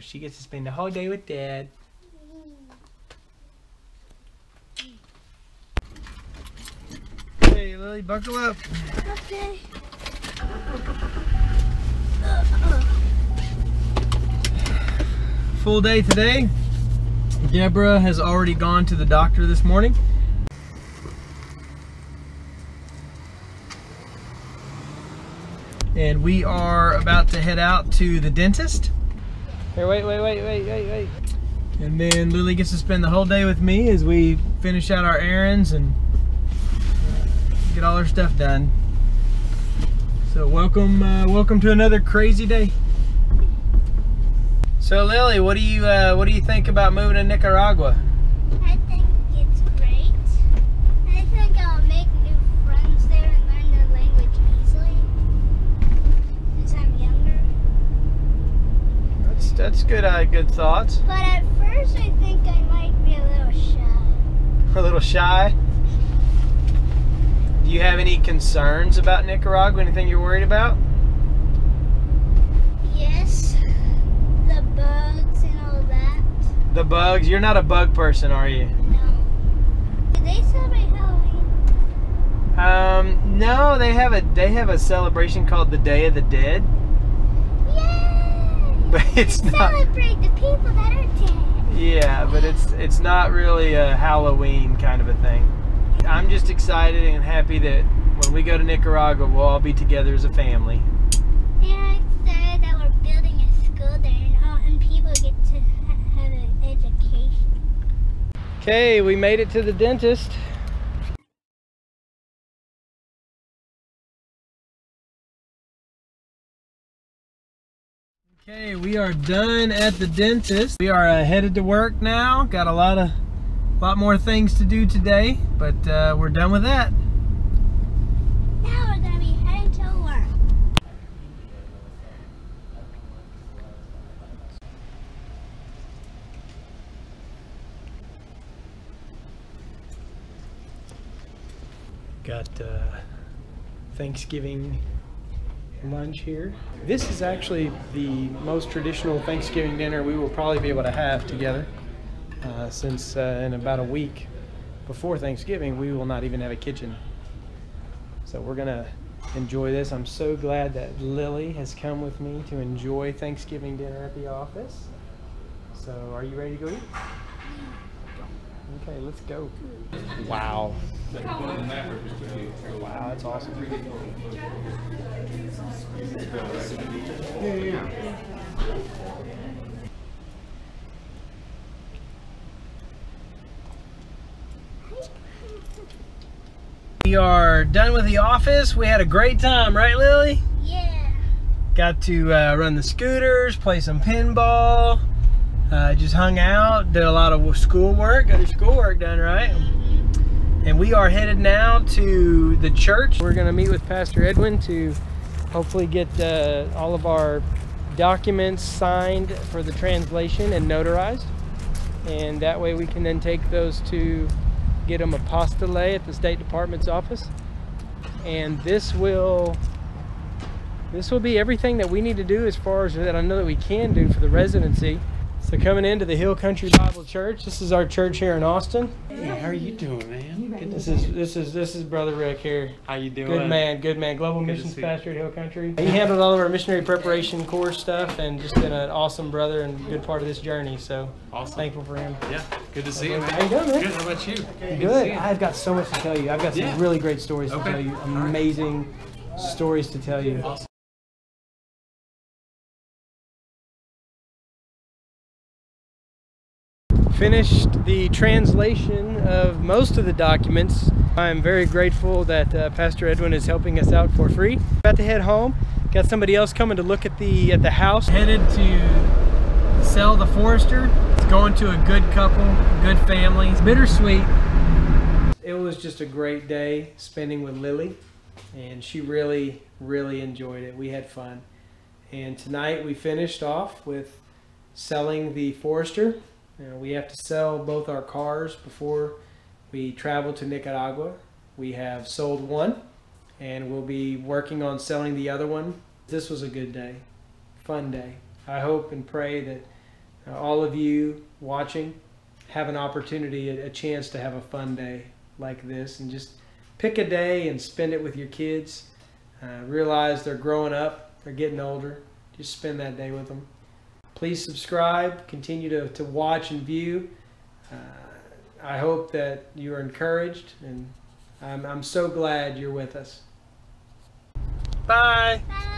She gets to spend the whole day with Dad. Hey, Lily, buckle up. Okay. Full day today. Deborah has already gone to the doctor this morning. And we are about to head out to the dentist. Here, wait, wait, wait, wait, wait, wait. And then Lily gets to spend the whole day with me as we finish out our errands and get all our stuff done. So welcome, uh, welcome to another crazy day. So Lily, what do you uh, what do you think about moving to Nicaragua? I think it's great. I think I'll make new friends there and learn the language easily. Since I'm younger. That's good. Uh, good thoughts. But at first, I think I might be a little shy. A little shy. Do you have any concerns about Nicaragua? Anything you're worried about? Yes. The bugs and all that. The bugs. You're not a bug person, are you? No. Do they celebrate Halloween? Um, no. They have a they have a celebration called the Day of the Dead! but it's not. Celebrate the people that are dead. Yeah, but it's it's not really a Halloween kind of a thing. I'm just excited and happy that when we go to Nicaragua, we'll all be together as a family. And I said that we're building a school there and, all, and people get to have an education. Okay, we made it to the dentist. Okay, we are done at the dentist. We are uh, headed to work now. Got a lot of, lot more things to do today, but uh, we're done with that. Now we're gonna be heading to work. Got uh, Thanksgiving lunch here. This is actually the most traditional Thanksgiving dinner we will probably be able to have together uh, since uh, in about a week before Thanksgiving we will not even have a kitchen. So we're gonna enjoy this. I'm so glad that Lily has come with me to enjoy Thanksgiving dinner at the office. So are you ready to go eat? Okay, let's go. Wow. Wow, that's awesome. Yeah, yeah. We are done with the office. We had a great time, right, Lily? Yeah. Got to uh, run the scooters, play some pinball, uh, just hung out, did a lot of schoolwork, got your schoolwork done, right? And we are headed now to the church. We're going to meet with Pastor Edwin to hopefully get uh, all of our documents signed for the translation and notarized. And that way we can then take those to get them apostille at the State Department's office. And this will this will be everything that we need to do as far as that I know that we can do for the residency. So coming into the Hill Country Bible Church, this is our church here in Austin. Hey, how are you doing, man? Good This is this is this is Brother Rick here. How you doing? Good man, good man. Global Good Missions see. Pastor at Hill Country. He handled all of our missionary preparation course stuff and just been an awesome brother and good part of this journey. So Awesome. thankful for him. Yeah, good to see you, man. How you doing, man? Good. How about you? Good. Good. I've got so much to tell you. I've got some Yeah. really great stories to tell you. All right. Amazing stories to tell you. Finished the translation of most of the documents. I'm very grateful that uh, Pastor Edwin is helping us out for free. About to head home. Got somebody else coming to look at the at the house. Headed to sell the Forester. It's going to a good couple, good family. It's bittersweet. It was just a great day spending with Lily, and she really, really enjoyed it. We had fun. And tonight we finished off with selling the Forester. You know, we have to sell both our cars before we travel to Nicaragua. We have sold one, and we'll be working on selling the other one. This was a good day, fun day. I hope and pray that uh, all of you watching have an opportunity, a, chance to have a fun day like this and just pick a day and spend it with your kids. Uh, realize they're growing up, they're getting older. Just spend that day with them. Please subscribe, continue to, to watch and view. Uh, I hope that you are encouraged, and I'm, I'm so glad you're with us. Bye. Bye.